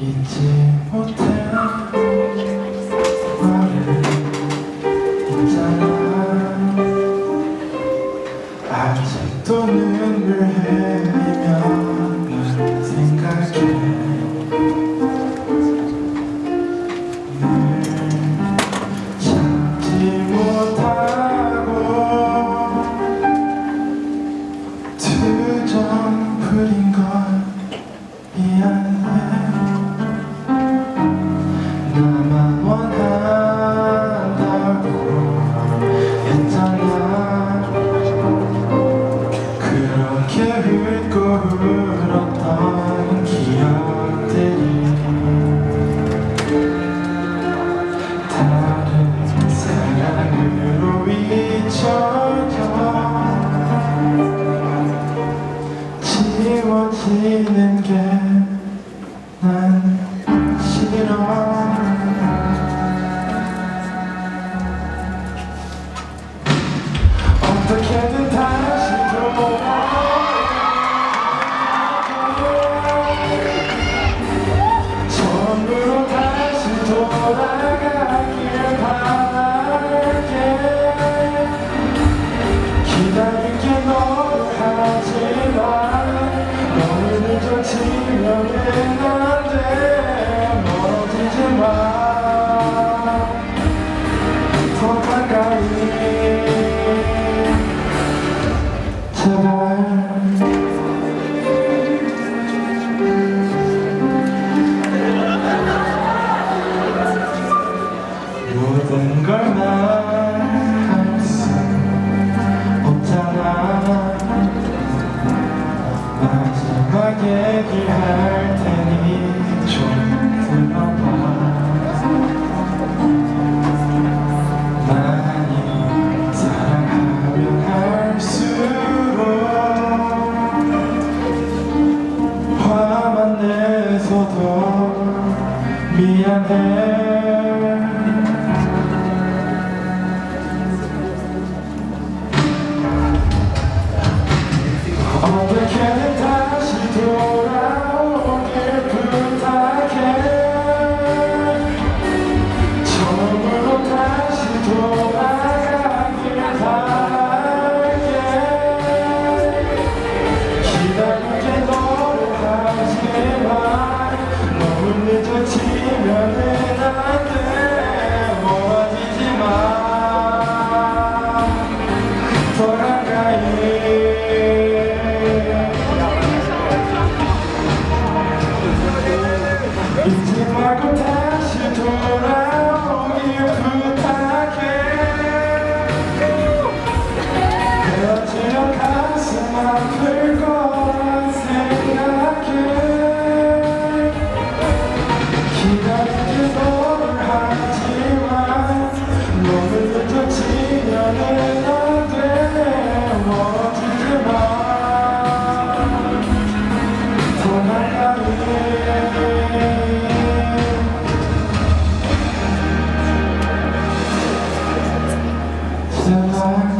잊지 못해 나를 있잖아. 아직도 눈물해. 얘기할 테니 좀 들어봐 많이 사랑하면 할수록 화만 내서도 미안해. Thank you.